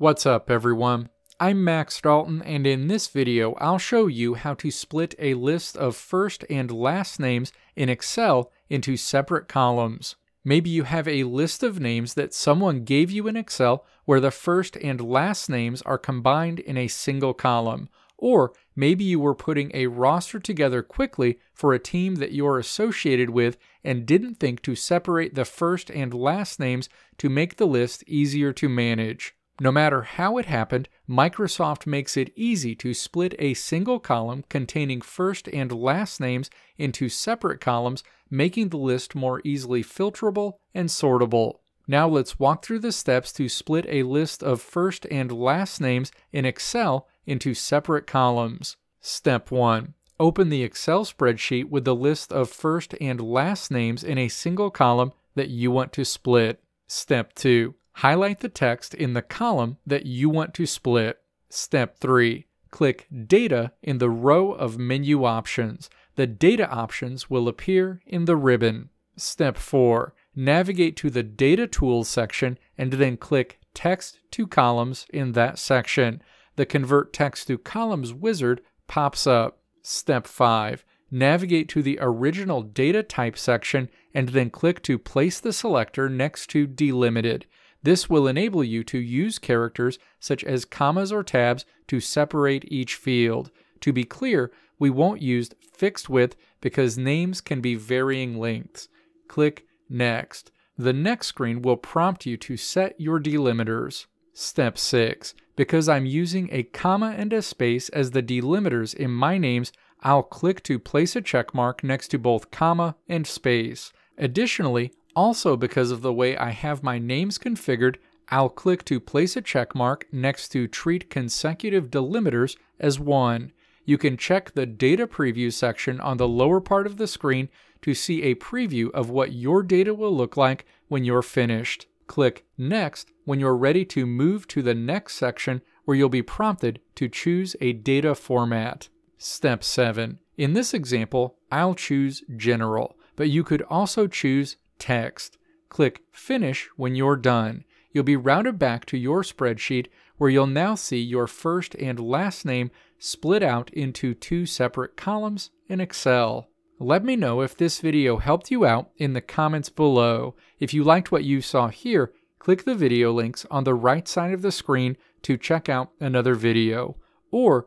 What's up everyone? I'm Max Dalton and in this video I'll show you how to split a list of first and last names in Excel into separate columns. Maybe you have a list of names that someone gave you in Excel where the first and last names are combined in a single column. Or maybe you were putting a roster together quickly for a team that you're associated with and didn't think to separate the first and last names to make the list easier to manage. No matter how it happened, Microsoft makes it easy to split a single column containing first and last names into separate columns, making the list more easily filterable and sortable. Now let's walk through the steps to split a list of first and last names in Excel into separate columns. Step 1. Open the Excel spreadsheet with the list of first and last names in a single column that you want to split. Step 2. Highlight the text in the column that you want to split. Step 3. Click Data in the row of menu options. The data options will appear in the ribbon. Step 4. Navigate to the Data Tools section and then click Text to Columns in that section the Convert Text to Columns wizard pops up. Step 5. Navigate to the original data type section and then click to place the selector next to delimited. This will enable you to use characters such as commas or tabs to separate each field. To be clear, we won't use fixed width because names can be varying lengths. Click Next. The next screen will prompt you to set your delimiters. Step 6. Because I'm using a comma and a space as the delimiters in my names, I'll click to place a checkmark next to both comma and space. Additionally, also because of the way I have my names configured, I'll click to place a check mark next to treat consecutive delimiters as 1. You can check the data preview section on the lower part of the screen to see a preview of what your data will look like when you're finished. Click Next when you're ready to move to the next section where you'll be prompted to choose a data format. Step 7. In this example, I'll choose General, but you could also choose Text. Click Finish when you're done. You'll be routed back to your spreadsheet where you'll now see your first and last name split out into two separate columns in Excel. Let me know if this video helped you out in the comments below. If you liked what you saw here, click the video links on the right side of the screen to check out another video. Or